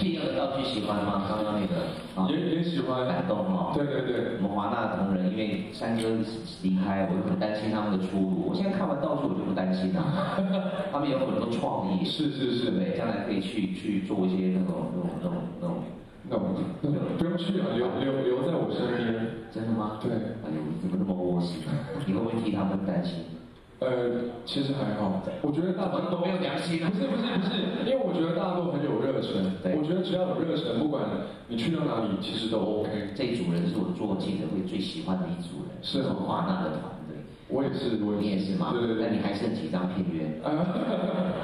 第二个道具喜欢吗？刚刚那个啊，也也喜欢感动哦。对对对，我们华纳的同仁，因为三哥离开，我就很担心他们的出路。我现在看完道具，我就不担心了。他们 有很多创意，是是是，对，将来可以去去做一些那种那种那种那种。那我不用去啊，留留留在我身边。真的吗？对。哎呦，怎么那么窝心？你会不会替他们担心？呃，其实还好，我觉得大家都没有良心啊。不是不是不是，因为我觉得大家都很有热忱。对，我觉得只要有热忱，不管你去到哪里，其实都 OK。这一组人是我做记者会最喜欢的一组人，是很华纳的团队。我也是，我你也是吗？对对对。那你还剩几张片约？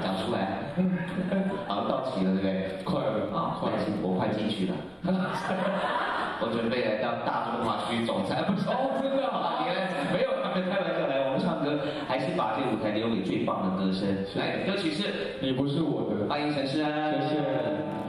讲出来。好，到齐了，对不对？快了啊，快进，我快进去了。我准备来当大中华区总裁，不是？哦，真的把这个舞台留给最棒的歌声。来，歌曲是《你不是我的》，欢迎陈诗安，谢谢。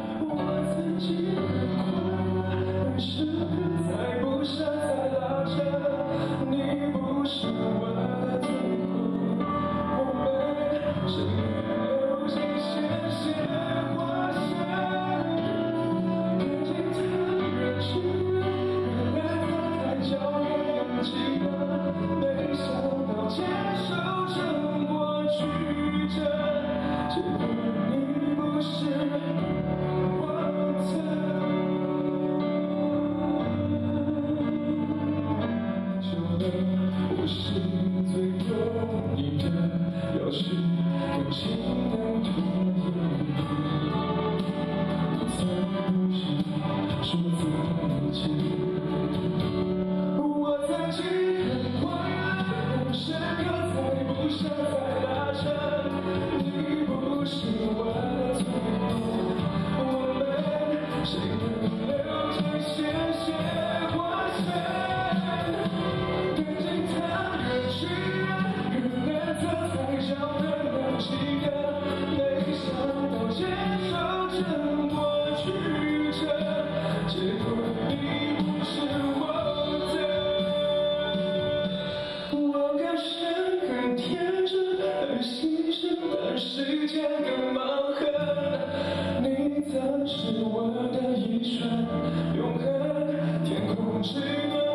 那个盲盒你曾是我的一瞬永恒天空之门